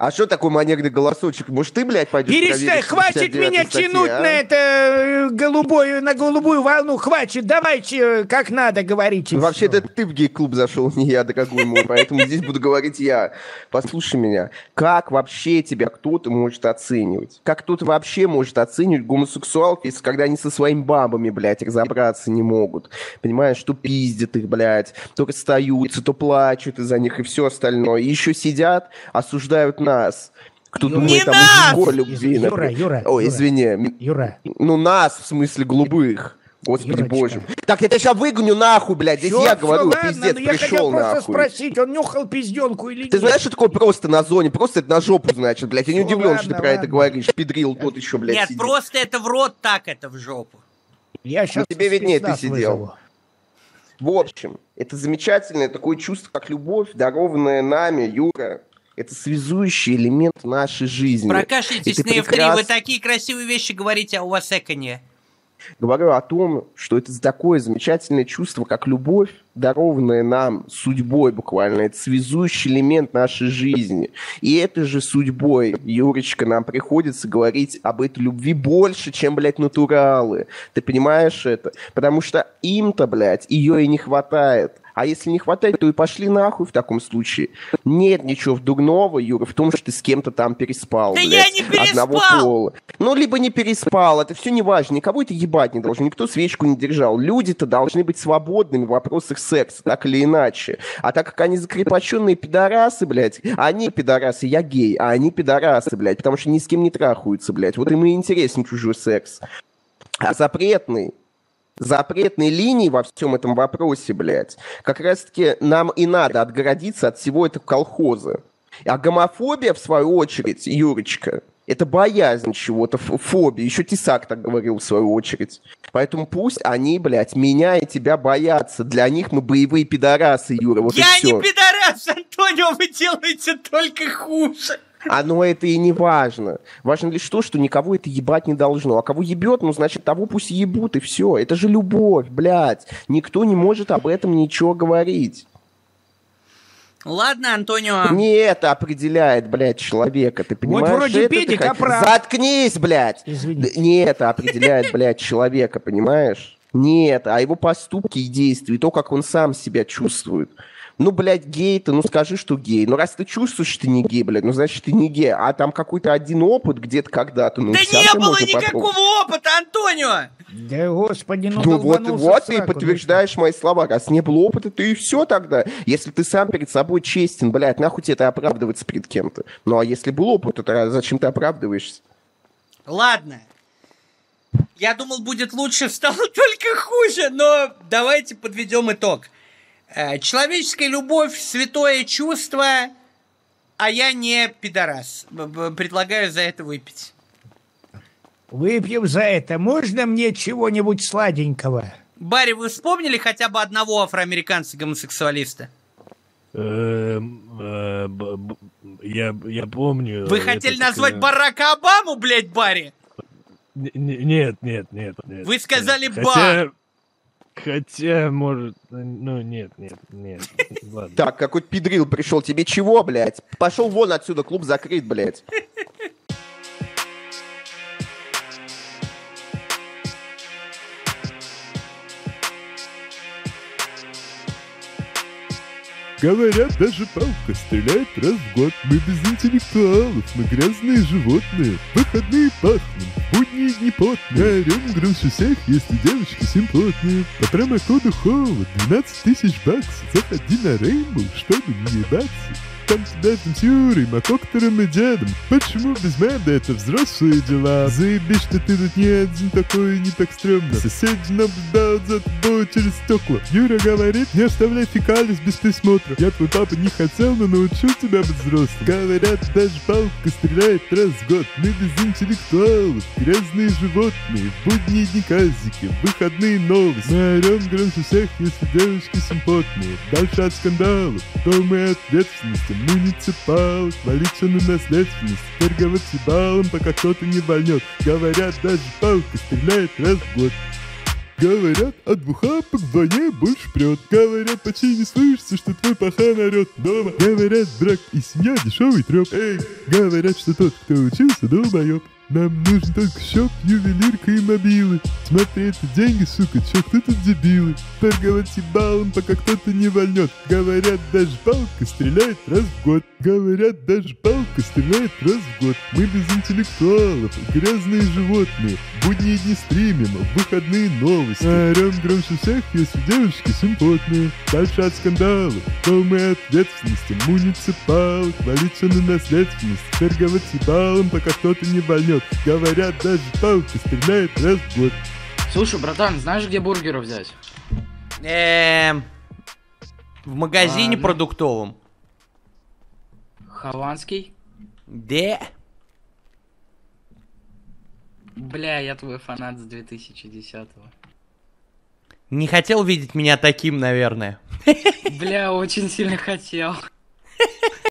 А что такой манерный голосочек? Может, ты, блядь, пойдешь Перестань, проверишь хватит 69-й меня статье, тянуть а? на это э, голубую, на голубую волну, хватит, давайте э, как надо говорите. Ну, Вообще, это ты в гей-клуб зашел, не я, дорогой мой, поэтому здесь буду говорить я. Послушай меня, как вообще тебя кто-то может оценивать? Как кто-то вообще может оценивать гомосексуалов, если когда они со своими бабами, блядь, разобраться не могут? Понимаешь, то пиздят их, блядь, то расстаются, то плачут из-за них и все остальное. И еще сидят, осуждают нас. Кто Юра, думает о нас! мужской любви. Юра, например. Юра, Ой, Юра. извини. м- Юра, Ну, нас, в смысле, голубых. Господи Юрочка. боже. Так, я тебя сейчас выгоню нахуй, блядь. Здесь Всё, я всё, говорю, ладно, пиздец, ну я хотел пришел просто нахуй. спросить, он нюхал пизденку или Ты нет? знаешь, что такое просто на зоне? Просто это на жопу, значит, блядь. Я не удивлен, что ты ладно, про это говоришь. Педрил тот еще, блядь, Нет, сидит. просто это в рот, так это в жопу. Я сейчас тебе виднее, ты сидел. В общем, это замечательное такое чувство, как любовь, дарованная нами, Юра. Это связующий элемент нашей жизни. Прокашляйтесь на F3, вы прекрас- такие красивые вещи говорите, а у вас эко не. Говорю о том, что это такое замечательное чувство, как любовь, дарованная нам судьбой буквально. Это связующий элемент нашей жизни. И этой же судьбой, Юрочка, нам приходится говорить об этой любви больше, чем, блядь, натуралы. Ты понимаешь это? Потому что им-то, блядь, ее и не хватает. А если не хватает, то и пошли нахуй в таком случае. Нет ничего дурного, Юра, в том, что ты с кем-то там переспал. Да блядь, я не переспал! Одного пола. Ну, либо не переспал, это все не важно. Никого это ебать не должен, никто свечку не держал. Люди-то должны быть свободными в вопросах секса, так или иначе. А так как они закрепощенные пидорасы, блядь, они пидорасы, я гей, а они пидорасы, блядь, потому что ни с кем не трахаются, блядь. Вот им и интересен чужой секс. А запретный, запретной линии во всем этом вопросе, блядь, как раз-таки нам и надо отгородиться от всего этого колхоза. А гомофобия, в свою очередь, Юрочка, это боязнь чего-то, фобия. Еще Тесак так говорил, в свою очередь. Поэтому пусть они, блядь, меня и тебя боятся. Для них мы боевые пидорасы, Юра, вот Я не пидорас, Антонио, вы делаете только хуже. Оно это и не важно. Важно лишь то, что никого это ебать не должно. А кого ебет, ну, значит, того пусть ебут, и все. Это же любовь, блядь. Никто не может об этом ничего говорить. Ладно, Антонио. Не это определяет, блядь, человека, ты понимаешь? вроде Это ты педик, а прав. Заткнись, блядь! Извините. Д- Не это определяет, [LAUGHS] блядь, человека, понимаешь? Не это, а его поступки и действия, и то, как он сам себя чувствует. Ну, блядь, гей ты, ну скажи, что гей. Ну, раз ты чувствуешь, что ты не гей, блядь, ну, значит, ты не гей. А там какой-то один опыт где-то когда-то, ну, Да всякое не было никакого попробовать. опыта, Антонио! Да господи, ну Ну вот, вот ты подтверждаешь мои слова. Раз не было опыта, ты и все тогда. Если ты сам перед собой честен, блядь, нахуй тебе это оправдываться перед кем-то. Ну а если был опыт, то зачем ты оправдываешься? Ладно. Я думал, будет лучше, [LAUGHS] стало только хуже, но давайте подведем итог. Э, Человеческая любовь – святое чувство, а я не пидорас. Предлагаю за это выпить. Выпьем за это. Можно мне чего-нибудь сладенького? Барри, вы вспомнили хотя бы одного афроамериканца-гомосексуалиста? Эм, э, Я я помню. Вы хотели назвать Барака Обаму, блядь, Барри? Нет, нет, нет, нет. Вы сказали нет. «ба». Хотя, может, ну нет, нет, нет. Ладно. Так, какой-то пидрил пришел. Тебе чего, блядь? Пошел вон отсюда, клуб закрыт, блядь. Говорят, даже палка стреляет раз в год. Мы без интеллектуалов, мы грязные животные. Выходные пахнем, будние дни потные. Орем груше всех, если девочки симпотные. По промокоду холод 12 тысяч баксов. Заходи на Рейнбоw, чтобы не ебаться. Там тебя там с Юрой, Макоктором и дедом. Почему без меда это взрослые дела? Заебись, что ты тут не один такой, не так стрёмно. Соседи наблюдают за тобой через стекла. Юра говорит, не оставляй фекалис без присмотра. Я твой папа не хотел, но научил тебя быть взрослым. Говорят, даже палка стреляет раз в год. Мы без интеллектуалов, грязные животные, в будние дни казики, выходные новости. Мы орем громче всех, если девушки симпотные. Дальше от скандалов, дом и ответственности. Муниципал, валить на наследственность. Торговать ебалом, пока кто-то не вольнет. Говорят, даже палка стреляет раз в год. Говорят, от двухапок вдвойне больше прет. Говорят, почти не слышится, что твой пахан орет дома. Говорят, брак и семья дешевый треп. Эй, говорят, что тот, кто учился, долбоеб. Нам нужен только ювелирка и мобилы. Смотри, это деньги, сука, чё, кто тут дебилы? Торговать ебалом, пока кто-то не вольнет. Говорят, даже палка стреляет раз в год. Говорят, даже палка стреляет раз в год. Мы без интеллектуалов, грязные животные. Будние дни стримим, в выходные новости. Орем громче всех, если девушки симпотные. Дальше от скандалов, полной ответственности. Муниципал, хвалиться на наследственность. Торговать ебалом, пока кто-то не вольнет. Говорят, даже палка стреляет раз в год. Слушай, братан, знаешь, где бургеры взять? Эм, В магазине Ладно. продуктовом. Хованский? Да. Бля, я твой фанат с 2010-го. Не хотел видеть меня таким, наверное. [LAUGHS] Бля, очень сильно хотел. [LAUGHS]